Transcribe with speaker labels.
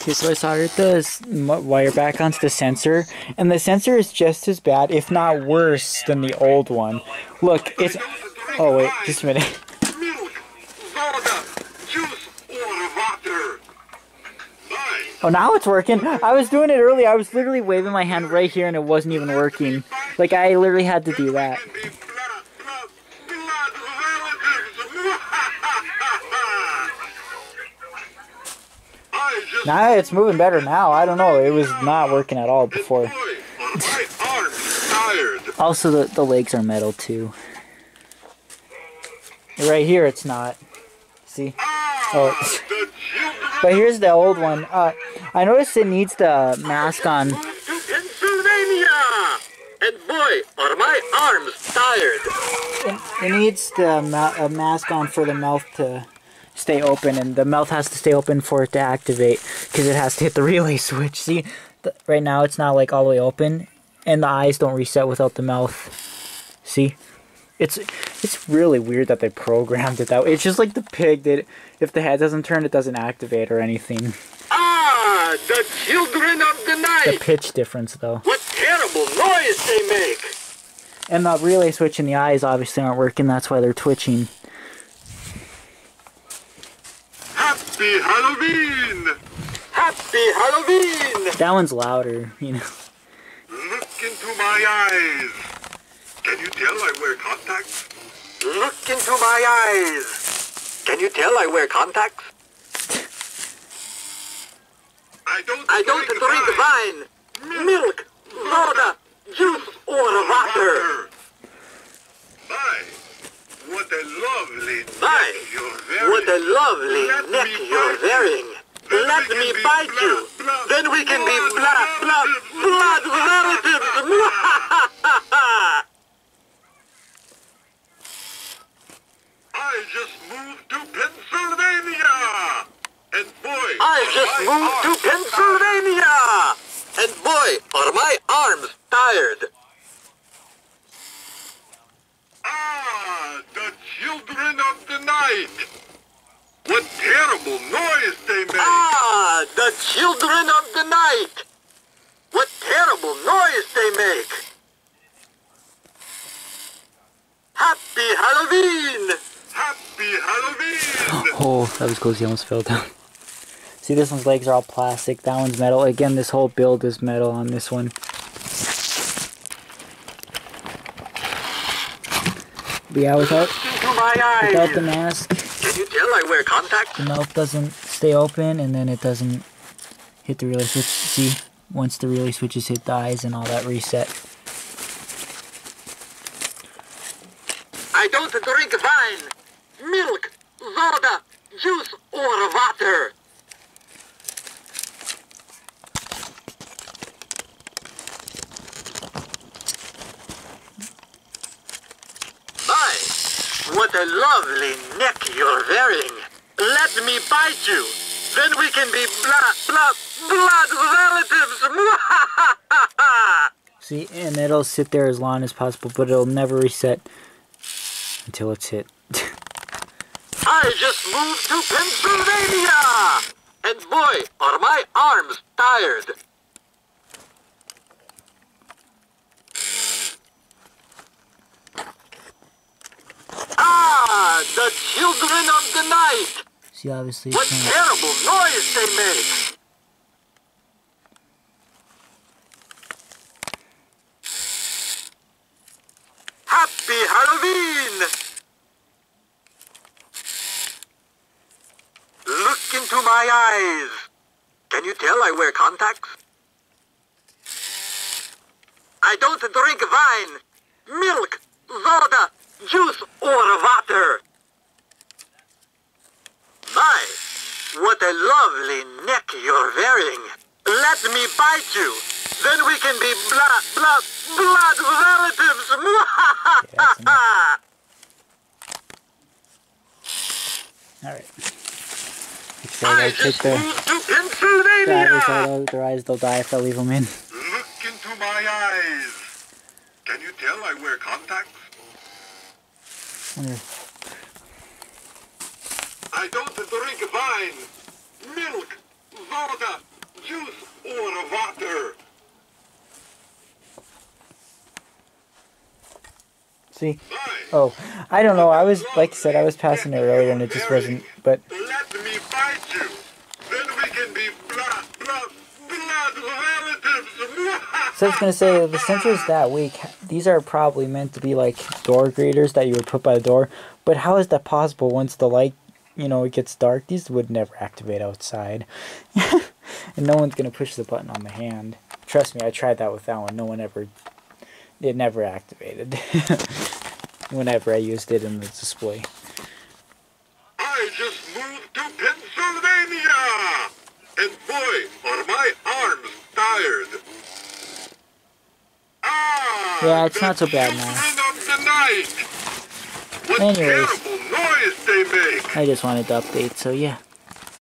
Speaker 1: Okay, so I soldered the wire back onto the sensor, and the sensor is just as bad, if not worse, than the old one. Look, it's... Oh, wait, just a minute. Oh, now it's working. I was doing it earlier. I was literally waving my hand right here, and it wasn't even working. Like, I literally had to do that. Now it's moving better now. I don't know. It was not working at all before. also, the, the legs are metal too. Right here, it's not. See? Oh. but here's the old one. Uh, I noticed it needs the mask on.
Speaker 2: And boy, are my arms tired.
Speaker 1: It, it needs the ma mask on for the mouth to stay open and the mouth has to stay open for it to activate because it has to hit the relay switch. See, the, right now it's not like all the way open and the eyes don't reset without the mouth. See? It's it's really weird that they programmed it that way. It's just like the pig that if the head doesn't turn, it doesn't activate or anything.
Speaker 2: Ah, the children of the night!
Speaker 1: The pitch difference, though.
Speaker 2: What terrible noise they make!
Speaker 1: And the relay switch in the eyes obviously aren't working. That's why they're twitching.
Speaker 2: Happy Halloween! Happy Halloween!
Speaker 1: That one's louder, you know.
Speaker 2: Look into my eyes. Can you tell I wear contacts? Look into my eyes. Can you tell I wear contacts? I don't I don't drink, drink wine, wine milk, soda, juice, or water. What a lovely neck you're wearing. What a lovely Let neck you're wearing. Let me bite you. Then we can be blood, blood, blood relatives. I just moved to Pennsylvania. And boy, I just moved to Pennsylvania. And boy, are my arms tired. Ah, the children of the night. What terrible noise they make. Ah, the children of the night. What terrible noise they make. Happy Halloween. Happy Halloween.
Speaker 1: Oh, that was close. He almost fell down. See, this one's legs are all plastic. That one's metal. Again, this whole build is metal on this one. But yeah, without, without the mask,
Speaker 2: Can you tell I wear contacts?
Speaker 1: the mouth doesn't stay open and then it doesn't hit the relay switch. See, once the relay switches hit the eyes and all that reset.
Speaker 2: I don't drink wine, milk, soda, juice, or water. What a lovely neck you're wearing. Let me bite you. Then we can be blood, blood, blood relatives.
Speaker 1: See, and it'll sit there as long as possible, but it'll never reset until it's hit.
Speaker 2: I just moved to Pennsylvania! And boy, are my arms tired. Ah, the children of the night!
Speaker 1: See, obviously,
Speaker 2: what terrible noise they make! Happy Halloween! Look into my eyes. Can you tell I wear contacts? I don't drink wine, milk, soda, juice or water. My, what a lovely neck you're wearing. Let me bite you. Then we can be blood, blood, blood relatives.
Speaker 1: Alright. So I take the batteries out of their eyes, they'll die if I leave them in.
Speaker 2: Look into my eyes. Can you tell I wear contacts? I don't drink wine, milk, soda,
Speaker 3: juice or water.
Speaker 1: See? Oh, I don't know. I was, like I said, I was passing it earlier and it just wasn't, but
Speaker 3: Let me bite you. Then we can be blood, blood, blood relatives.
Speaker 1: So I was gonna say, the sensors that weak, these are probably meant to be like door greeters that you would put by the door. But how is that possible once the light, you know, it gets dark? These would never activate outside. and no one's gonna push the button on the hand. Trust me, I tried that with that one. No one ever, it never activated. Whenever I used it in the display.
Speaker 3: I just moved to Pennsylvania. And boy, are my arms tired. Ah,
Speaker 1: Yeah, it's not so bad now.
Speaker 3: children of the night. What
Speaker 1: Anyways.
Speaker 3: terrible noise they make.
Speaker 1: I just wanted to update, so yeah.